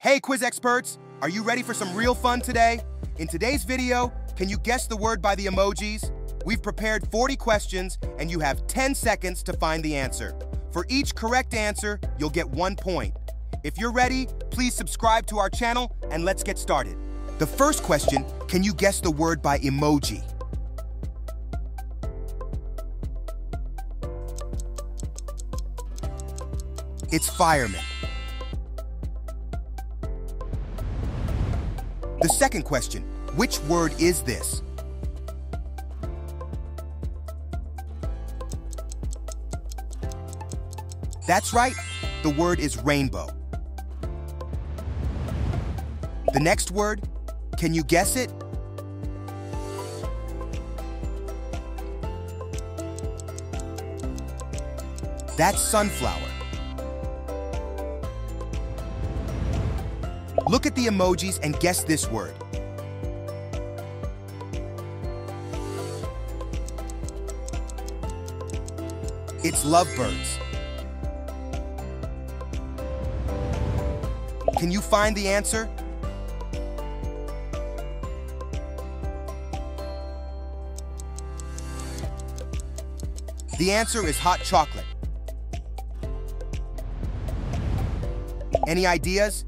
Hey quiz experts, are you ready for some real fun today? In today's video, can you guess the word by the emojis? We've prepared 40 questions and you have 10 seconds to find the answer. For each correct answer, you'll get one point. If you're ready, please subscribe to our channel and let's get started. The first question, can you guess the word by emoji? It's fireman. The second question, which word is this? That's right, the word is rainbow. The next word, can you guess it? That's sunflower. Look at the emojis and guess this word. It's lovebirds. Can you find the answer? The answer is hot chocolate. Any ideas?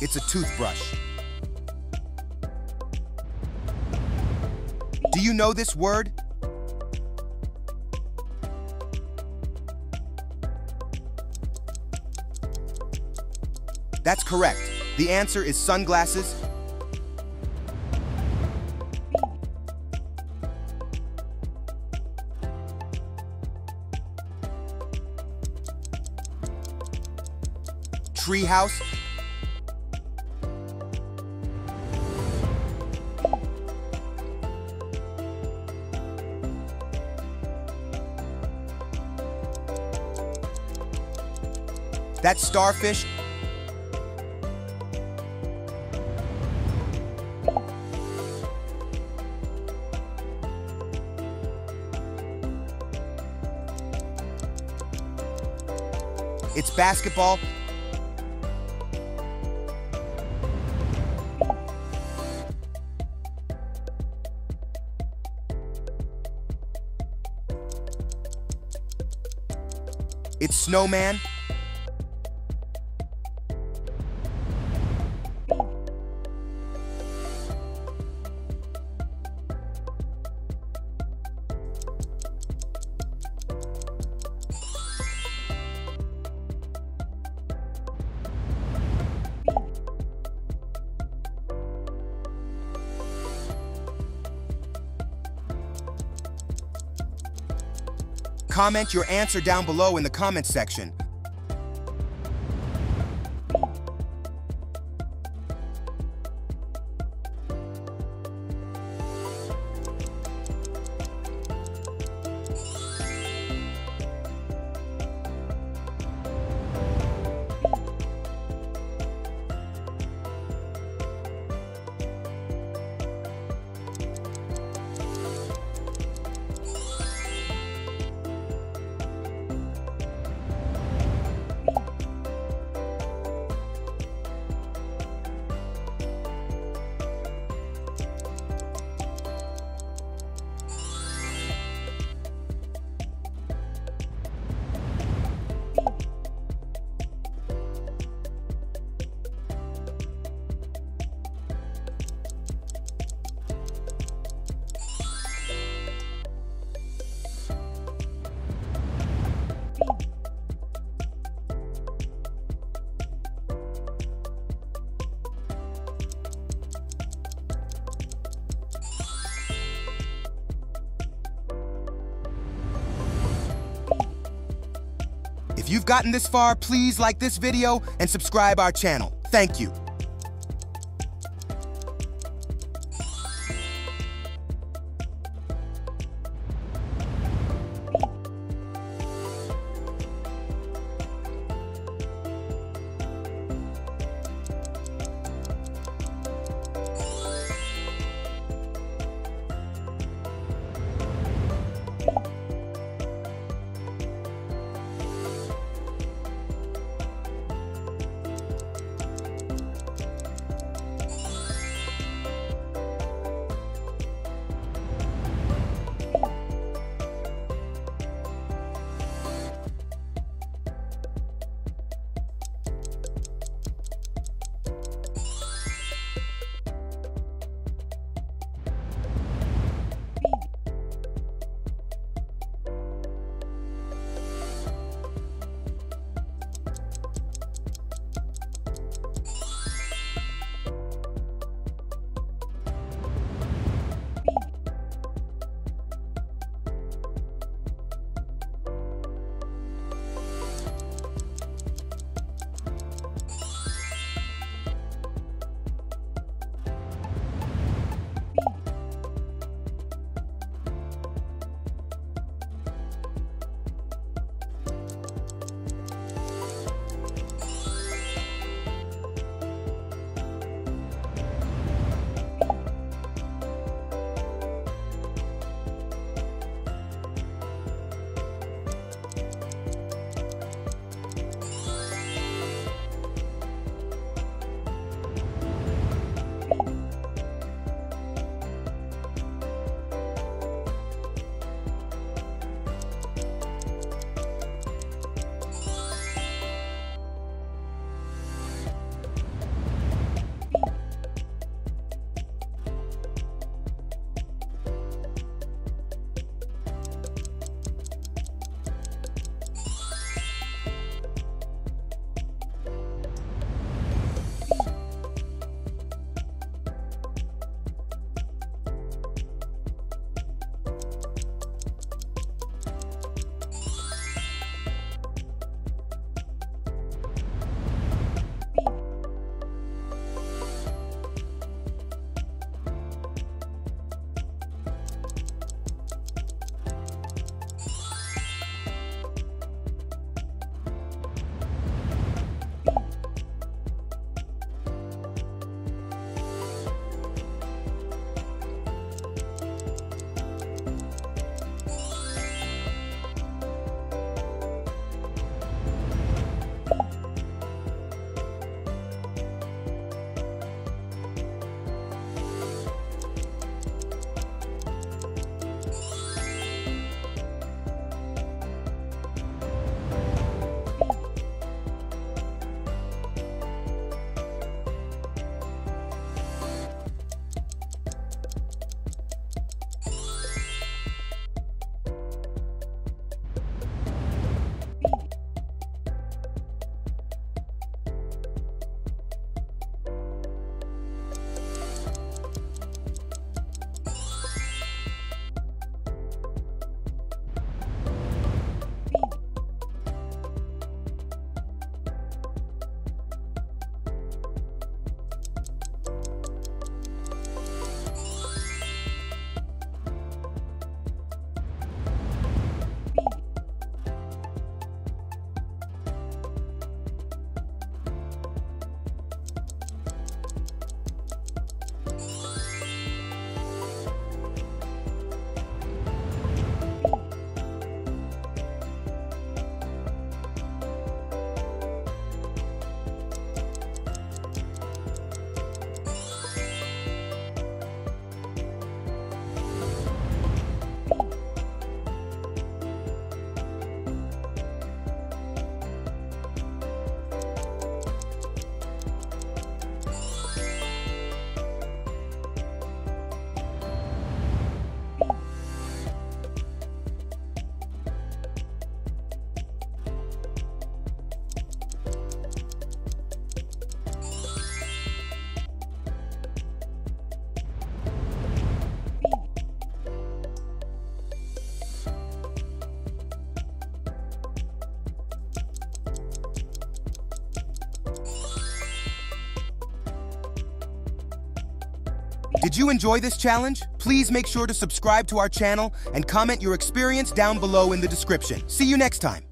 It's a toothbrush. Do you know this word? That's correct. The answer is sunglasses. Treehouse. That's starfish. It's basketball. It's snowman. Comment your answer down below in the comments section. If you've gotten this far, please like this video and subscribe our channel. Thank you. Did you enjoy this challenge? Please make sure to subscribe to our channel and comment your experience down below in the description. See you next time.